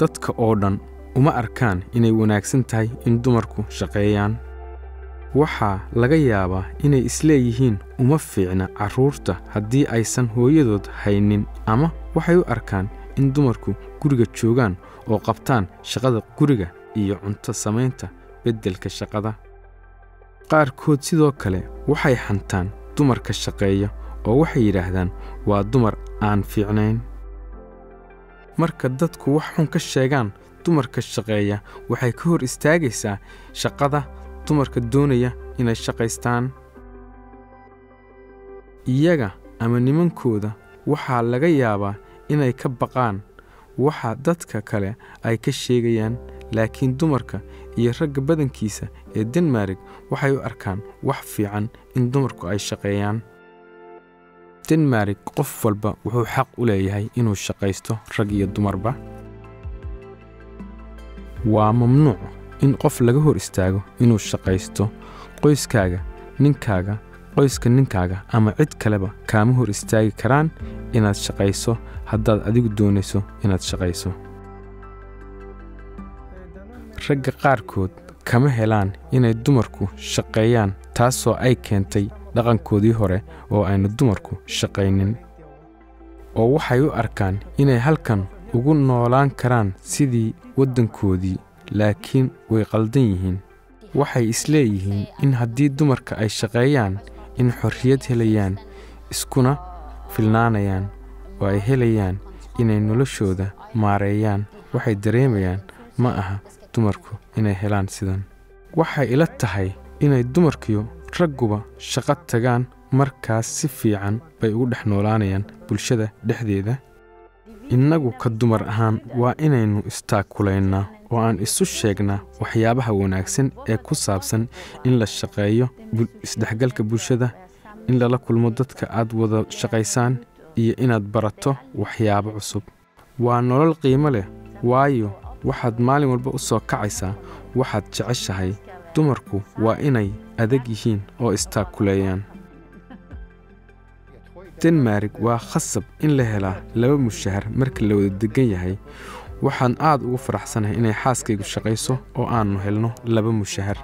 dadka oo dhan uma arkaan inay wanaagsan tahay in dumarku shaqeeyaan. Waxaa laga yaabaa inay isleeyihiin uma fiicna carruurta haddii aysan hooyadood haynin ama waxay u arkaan in dumarku guriga joogaan oo qabtaan shaqada guriga iyo cunto samaynta beddelka shaqada. Qaarkood sidoo kale waxay xantaan dumarka shaqeeya oo waxay yidhaahdaan waa dumar aan fiicnayn marka dadku wax xun ka sheegaan dumarka shaqeeya waxay ka hor istaagaysaa shaqada dumarka doonaya inay shaqaystaan. Iyaga ama nimankooda waxaa laga yaabaa inay ka baqaan waxa dadka kale ay ka sheegayaan laakiin dumarka iyo ragga badankiisa ee denmark waxay u arkaan wax fiican in dumarku ay shaqeeyaan denmark qof walba wuxuu xaq u leeyahay inuu shaqaysto rag iyo dumarba. Waa mamnuuc in qof laga hor istaago inuu shaqaysto qoyskaaga ninkaaga qoyska ninkaaga ama cid kaleba kaama hor istaagi karaan inaad shaqayso haddaad adigu doonayso inaad shaqayso. Ragga qaarkood kama helaan inay dumarku shaqeeyaan taasoo ay keentay dhaqankoodii hore oo aynu dumarku shaqaynin. Oo waxay u arkaan inay halkan ugu noolaan karaan sidii waddankoodii laakiin way qaldan yihiin. Waxay isleeyihiin in haddii dumarka ay shaqeeyaan in xorriyad helayaan iskuna filnaanayaan oo ay helayaan inay noloshooda maareeyaan waxay dareemayaan ma aha dumarku inay helaan sidan. Waxay ila tahay inay dumarkiyo ragguba shaqo tagaan markaas si fiican bay ugu dhex noolaanayaan bulshada dhexdeeda. Innagu ka dumar ahaan waa inaynu istaakulaynaa oo aan isu sheegnaa waxyaabaha wanaagsan ee ku saabsan in la shaqeeyo isdhexgalka bulshada in lala kulmo dadka aad wada shaqaysaan iyo inaad barato waxyaabo cusub. Waa nolol qiimo leh waayo waxaad maalin walba u soo kacaysaa waxaad jeceshahay. Dumarku waa inay adag yihiin oo istaakuleeyaan denmark waa khasab in la helaa laba mushahar marka la wada deggan yahay. Waxaan aad ugu faraxsanahay inay xaaskaygu shaqayso oo aannu helno laba mushahar